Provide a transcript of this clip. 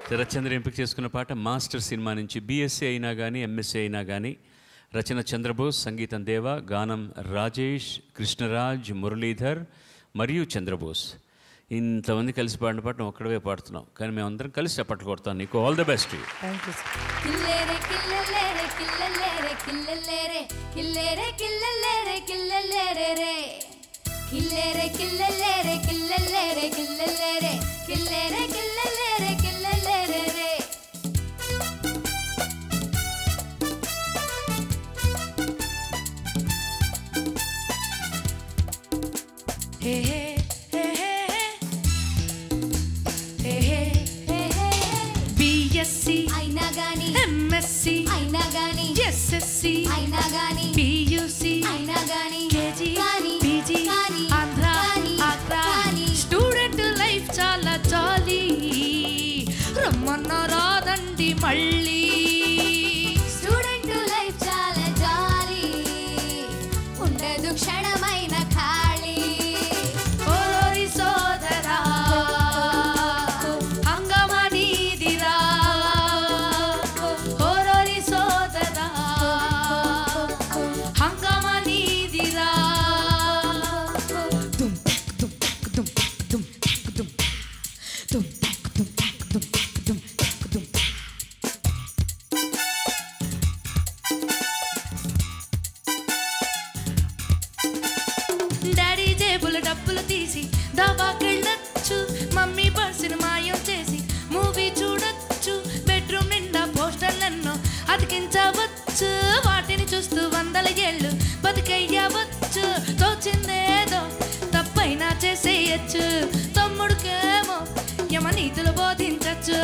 శరత్చంద్ర ఎంపిక చేసుకున్న పాట మాస్టర్ సినిమా నుంచి బీఎస్సీ అయినా కానీ ఎంఎస్సీ అయినా కానీ రచన చంద్రబోస్ సంగీతం దేవ గానం రాజేష్ కృష్ణరాజ్ మురళీధర్ మరియు చంద్రబోస్. ఇంతమంది కలిసి పాడిన పాట నువ్వు ఒక్కడవే పాడుతున్నావు కానీ మేమందరం కలిసి చప్పట్లు కొడతాం. నీకు ఆల్ ద బెస్ట్ కిల్లెరే కిల్లెలేరే కిల్లెలేరే కిల్లెలేరే కిల్లెరే కిల్లెలేరే కిల్లెలేరే రే కిల్లెరే బిఎస్సి అయినా గాని ఎంఎస్సి అయినా గాని ఎస్ఎస్సి అయినా గాని పియూసి అయినా గాని కేజీ గాని పీజీ గాని ఆంధ్ర ఆగ్రా స్టూడెంట్ లైఫ్ చాలా జాలీ రమ్మన్న రాదండి మళ్ళీ. డాడీ జేబుల డబ్బులు తీసి దాబాకెళ్ళొచ్చు మమ్మీ పర్సును మాయం చేసి మూవీ చూడొచ్చు. బెడ్రూమ్ నిండా పోస్టర్లెన్నో అతికించవచ్చు. వాటిని చూస్తూ వందల ఏళ్ళు బతికయ్యవచ్చు. చేయొచ్చు. తమ్ముడికేమో యమ నీతులు బోధించచ్చు.